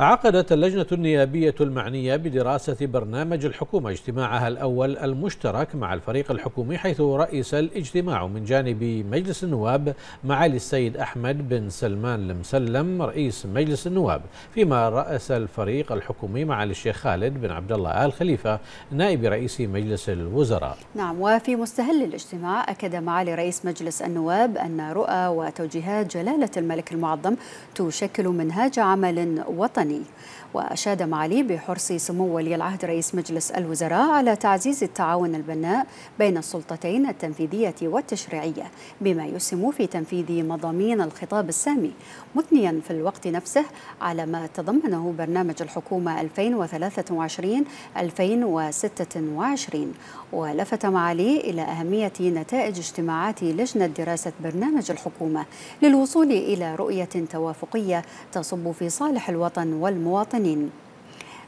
عقدت اللجنة النيابية المعنية بدراسة برنامج الحكومة اجتماعها الأول المشترك مع الفريق الحكومي حيث رئيس الاجتماع من جانب مجلس النواب معالي السيد أحمد بن سلمان المسلم رئيس مجلس النواب فيما رأس الفريق الحكومي معالي الشيخ خالد بن عبد الله آل خليفة نائب رئيس مجلس الوزراء. نعم وفي مستهل الاجتماع أكد معالي رئيس مجلس النواب أن رؤى وتوجيهات جلالة الملك المعظم تشكل منهاج عمل وطني. الوطني وأشاد معالي بحرص سمو ولي العهد رئيس مجلس الوزراء على تعزيز التعاون البناء بين السلطتين التنفيذية والتشريعية بما يسهم في تنفيذ مضامين الخطاب السامي. مثنيا في الوقت نفسه على ما تضمنه برنامج الحكومة 2023-2026 ولفت معالي إلى أهمية نتائج اجتماعات لجنة دراسة برنامج الحكومة للوصول إلى رؤية توافقية تصب في صالح الوطن والمواطنين.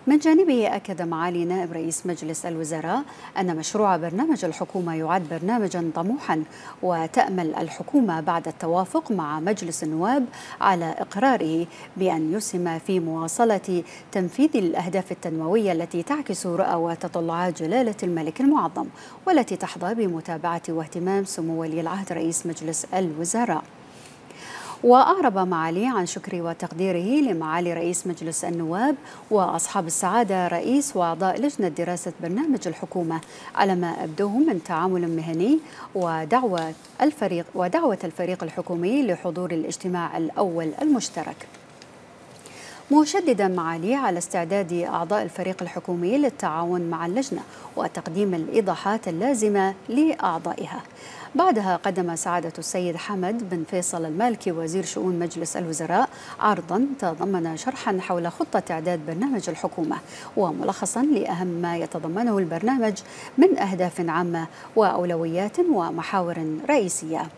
من جانبه أكد معالي نائب رئيس مجلس الوزراء أن مشروع برنامج الحكومة يعد برنامجا طموحا وتأمل الحكومة بعد التوافق مع مجلس النواب على إقراره بأن يسهم في مواصلة تنفيذ الأهداف التنموية التي تعكس رؤى وتطلعات جلالة الملك المعظم والتي تحظى بمتابعة واهتمام سمو ولي العهد رئيس مجلس الوزراء. وأعرب معالي عن شكر وتقديره لمعالي رئيس مجلس النواب وأصحاب السعادة رئيس وأعضاء لجنة دراسة برنامج الحكومة. على ما أبدوه من تعامل مهني ودعوة الفريق ودعوة الفريق الحكومي لحضور الاجتماع الأول المشترك. مشددا معالي على استعداد أعضاء الفريق الحكومي للتعاون مع اللجنة وتقديم الإيضاحات اللازمة لأعضائها. بعدها قدم سعادة السيد حمد بن فيصل المالكي وزير شؤون مجلس الوزراء عرضا تضمن شرحا حول خطة إعداد برنامج الحكومة وملخصا لأهم ما يتضمنه البرنامج من أهداف عامة وأولويات ومحاور رئيسية.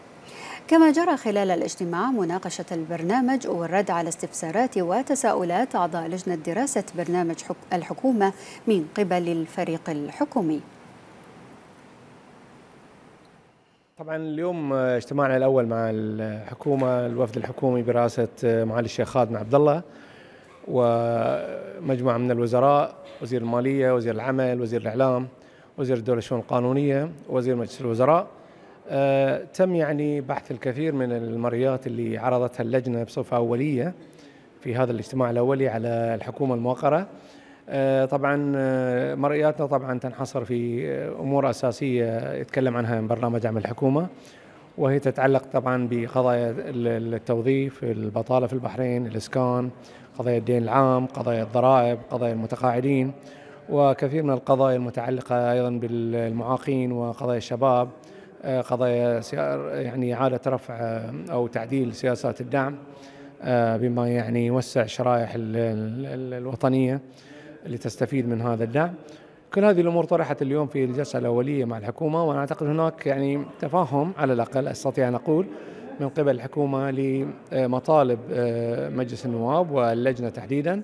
كما جرى خلال الاجتماع مناقشة البرنامج والرد على استفسارات وتساؤلات أعضاء لجنة دراسة برنامج الحكومة من قبل الفريق الحكومي. طبعا اليوم اجتماعنا الأول مع الحكومة الوفد الحكومي برئاسة معالي الشيخ خالد بن عبد الله ومجموعة من الوزراء وزير المالية وزير العمل وزير الإعلام وزير الدولة الشؤون القانونية وزير مجلس الوزراء تم يعني بحث الكثير من المريات اللي عرضتها اللجنة بصفة أولية في هذا الاجتماع الأولي على الحكومة الموقرة. آه، طبعا آه، مرئياتنا طبعا تنحصر في أمور أساسية يتكلم عنها برنامج عمل الحكومة وهي تتعلق طبعا بقضايا التوظيف، البطالة في البحرين، الإسكان، قضايا الدين العام، قضايا الضرائب، قضايا المتقاعدين وكثير من القضايا المتعلقة أيضا بالمعاقين وقضايا الشباب، آه، قضايا يعني إعادة رفع أو تعديل سياسات الدعم بما يعني يوسع شرائح الوطنية اللي تستفيد من هذا الدعم. كل هذه الأمور طرحت اليوم في الجلسة الأولية مع الحكومة وأنا أعتقد هناك يعني تفاهم على الأقل أستطيع أن أقول من قبل الحكومة لمطالب آه، مجلس النواب واللجنة تحديدا.